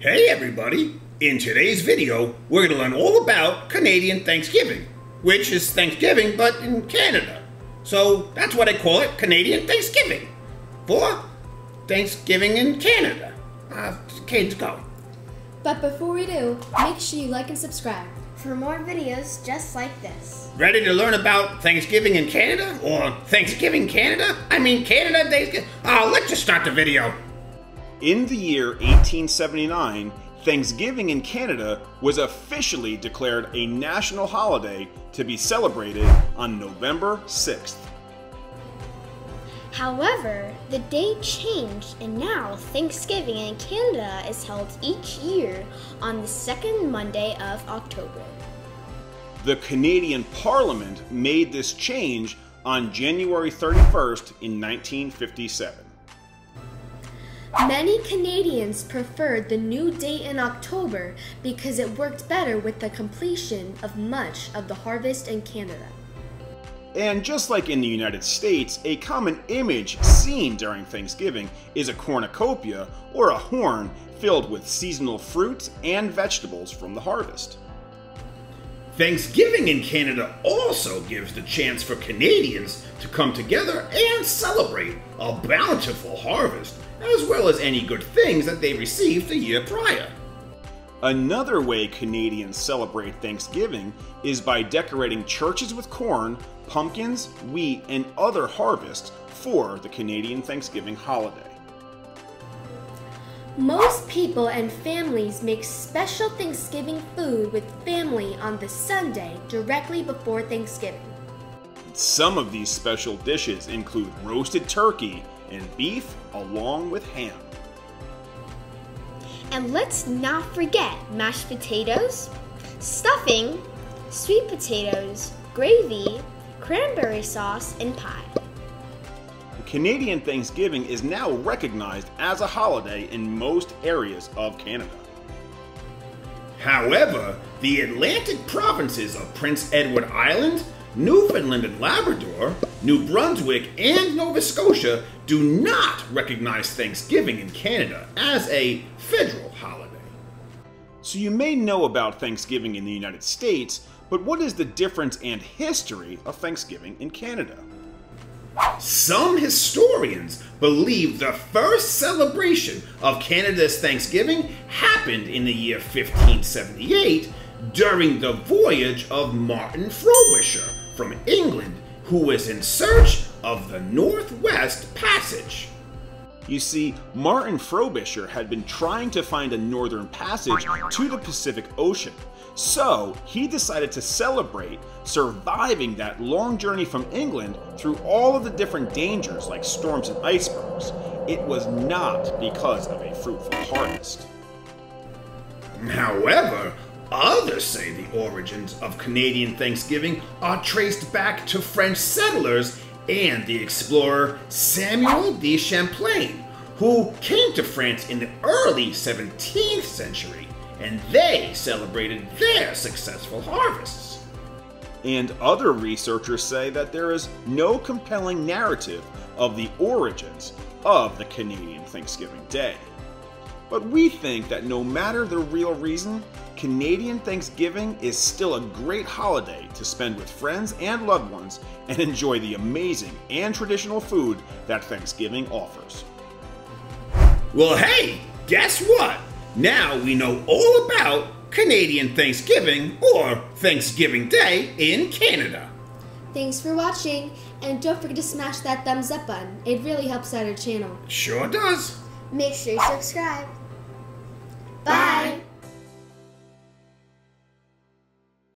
Hey everybody! In today's video, we're going to learn all about Canadian Thanksgiving, which is Thanksgiving but in Canada. So that's why they call it Canadian Thanksgiving. For Thanksgiving in Canada. Uh, kids go. But before we do, make sure you like and subscribe. for more videos just like this. Ready to learn about Thanksgiving in Canada? Or Thanksgiving Canada? I mean Canada Thanksgiving? Oh, let's just start the video. In the year 1879, Thanksgiving in Canada was officially declared a national holiday to be celebrated on November 6th. However, the date changed and now Thanksgiving in Canada is held each year on the second Monday of October. The Canadian Parliament made this change on January 31st in 1957. Many Canadians preferred the new date in October because it worked better with the completion of much of the harvest in Canada. And just like in the United States, a common image seen during Thanksgiving is a cornucopia or a horn filled with seasonal fruits and vegetables from the harvest. Thanksgiving in Canada also gives the chance for Canadians to come together and celebrate a bountiful harvest, as well as any good things that they received the year prior. Another way Canadians celebrate Thanksgiving is by decorating churches with corn, pumpkins, wheat, and other harvests for the Canadian Thanksgiving holiday. Most people and families make special Thanksgiving food with family on the Sunday directly before Thanksgiving. Some of these special dishes include roasted turkey and beef along with ham. And let's not forget mashed potatoes, stuffing, sweet potatoes, gravy, cranberry sauce, and pie. Canadian Thanksgiving is now recognized as a holiday in most areas of Canada. However, the Atlantic provinces of Prince Edward Island, Newfoundland and Labrador, New Brunswick, and Nova Scotia do not recognize Thanksgiving in Canada as a federal holiday. So you may know about Thanksgiving in the United States, but what is the difference and history of Thanksgiving in Canada? Some historians believe the first celebration of Canada's Thanksgiving happened in the year 1578 during the voyage of Martin Frobisher from England, who was in search of the Northwest Passage. You see, Martin Frobisher had been trying to find a northern passage to the Pacific Ocean, so he decided to celebrate surviving that long journey from England through all of the different dangers like storms and icebergs. It was not because of a fruitful harvest. However, others say the origins of Canadian Thanksgiving are traced back to French settlers and the explorer Samuel de Champlain, who came to France in the early 17th century, and they celebrated their successful harvests. And other researchers say that there is no compelling narrative of the origins of the Canadian Thanksgiving Day. But we think that no matter the real reason, Canadian Thanksgiving is still a great holiday to spend with friends and loved ones and enjoy the amazing and traditional food that Thanksgiving offers. Well, hey, guess what? Now we know all about Canadian Thanksgiving or Thanksgiving Day in Canada. Thanks for watching, and don't forget to smash that thumbs up button. It really helps out our channel. Sure does. Make sure you subscribe.